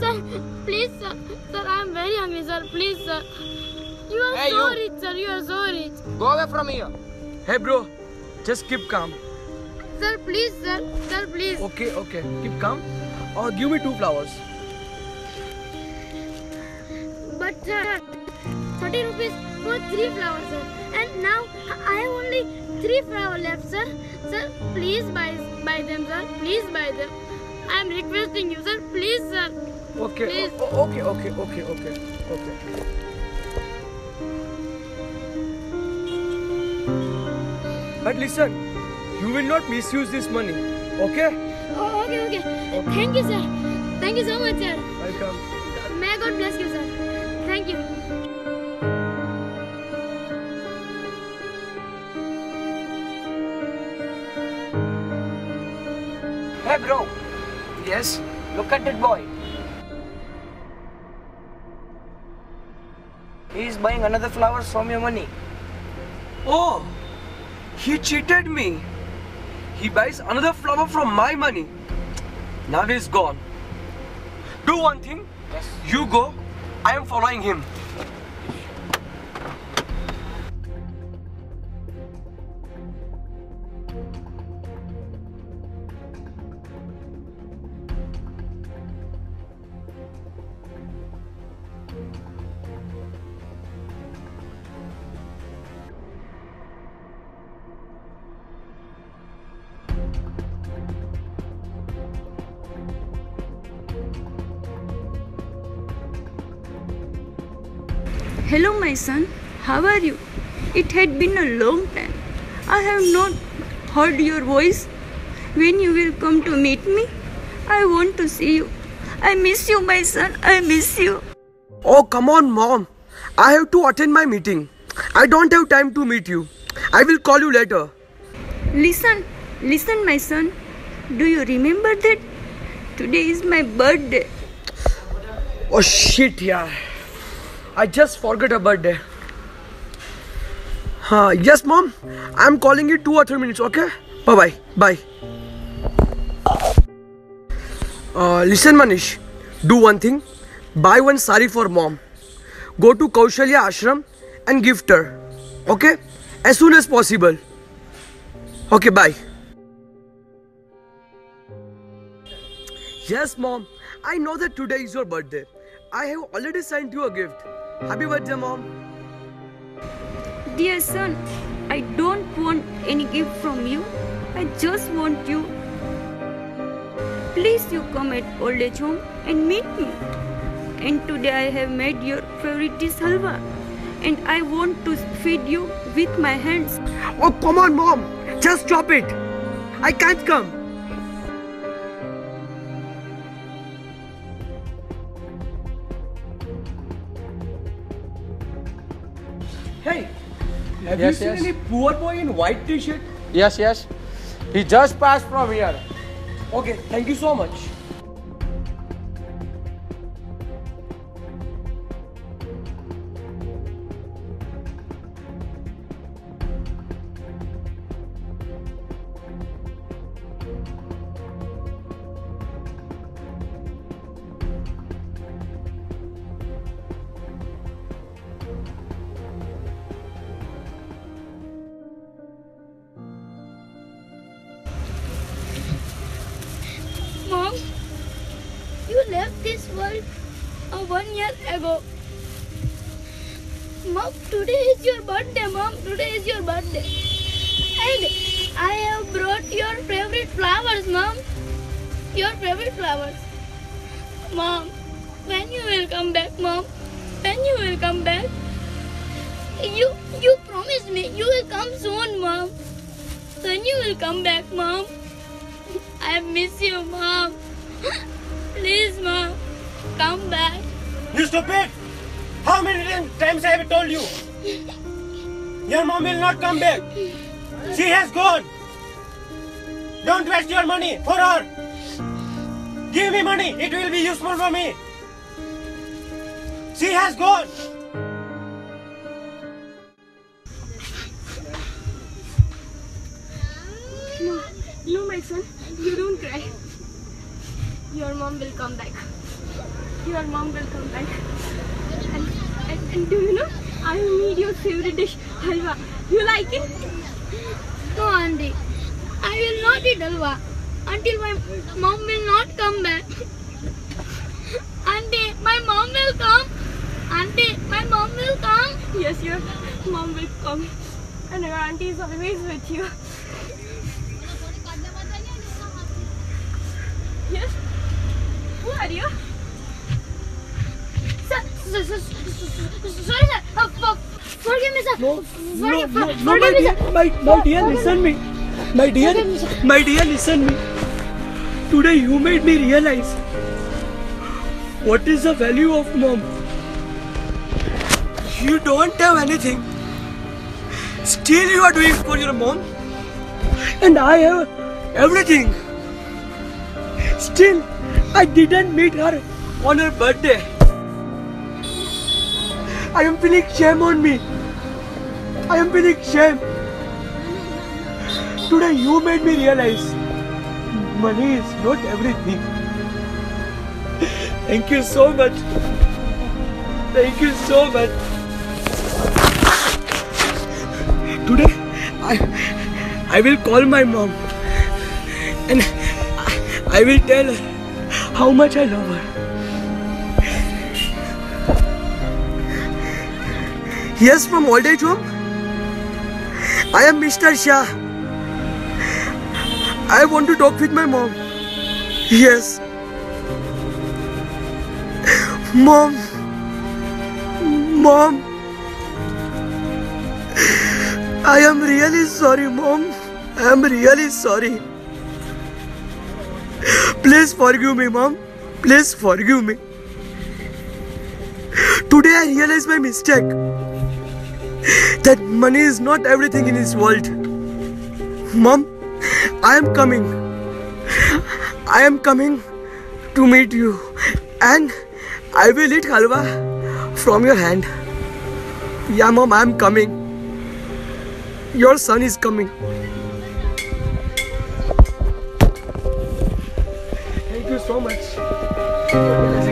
Sir, please, sir. Sir, I am very hungry, sir. Please, sir. You are Hey, so you. rich, sir. You are so rich. Go away from here. Hey bro, just keep calm. Sir, please, sir. Sir, please. Okay, okay, keep calm. Or give me two flowers. But, sir, 30 rupees for three flowers, sir. And now I have only three flowers left, sir. Sir, please buy, buy them, sir. Please buy them. I am requesting you, sir. Please, sir. Okay, Please. okay, okay, okay, okay, okay. But listen, you will not misuse this money, okay? Oh, okay, okay. Thank you, sir. Thank you so much, sir. Welcome. May God bless you, sir. Thank you. Hey, bro. Yes? Look at that boy. He is buying another flowers from your money. Oh, he cheated me. He buys another flower from my money. Now he's gone. Do one thing. Yes. You go. I am following him. Hello, my son. How are you? It had been a long time. I have not heard your voice. When you will come to meet me, I want to see you. I miss you, my son. I miss you. Oh, come on, mom. I have to attend my meeting. I don't have time to meet you. I will call you later. Listen, listen, my son. Do you remember that? Today is my birthday. Oh shit, yeah. I just forgot her birthday. Huh, yes, mom. I'm calling you two or three minutes, okay? Bye bye. Bye. Uh, listen, Manish. Do one thing. Buy one sari for mom. Go to Kaushalya Ashram and gift her. Okay? As soon as possible. Okay, bye. Yes, mom. I know that today is your birthday. I have already sent you a gift. Happy birthday, mom. Dear son, I don't want any gift from you. I just want you. Please you come at old age home and meet me. And today I have made your favorite dish halwa. And I want to feed you with my hands. Oh, come on, mom. Just drop it. I can't come. Hey, have Yes, you seen yes. any poor boy in white t-shirt? Yes, yes. He just passed from here. Okay, thank you so much. World uh, one year ago. Mom, today is your birthday, Mom. Today is your birthday. And I have brought your favorite flowers, Mom. Your favorite flowers. Mom, when you will come back, Mom? When you will come back? You you promised me you will come soon, Mom. When you will come back, Mom? I miss you, Mom. Please, Mom, come back. You stupid! How many times I have told you? Your mom will not come back. She has gone. Don't waste your money for her. Give me money. It will be useful for me. She has gone. No, no, my son, you don't cry. Your mom will come back. Your mom will come back. And, and, and do you know, I made your favorite dish, halwa. You like it? No, auntie. I will not eat halwa until my mom will not come back. auntie, my mom will come. Auntie, my mom will come. Yes, your mom will come. And your auntie is always with you. Yes? Who are you? Sorry, sir. Sir. No, no, no, my dear, my, my dear, listen me. My dear, my dear, listen me. Today you made me realize what is the value of mom. You don't have anything. Still you are doing for your mom. And I have everything. Still, I didn't meet her on her birthday. I am feeling shame on me. I am feeling shame. Today you made me realize money is not everything. Thank you so much. Thank you so much. Today I I will call my mom and I, I will tell her how much I love her. Yes, from old age home. I am Mr. Shah. I want to talk with my mom. Yes. Mom. Mom. I am really sorry, Mom. I am really sorry. Please forgive me, Mom. Please forgive me. Today I realized my mistake. That money is not everything in this world. Mom, I am coming. I am coming to meet you. And I will eat halwa from your hand. Yeah, mom, I am coming. Your son is coming. Thank you so much.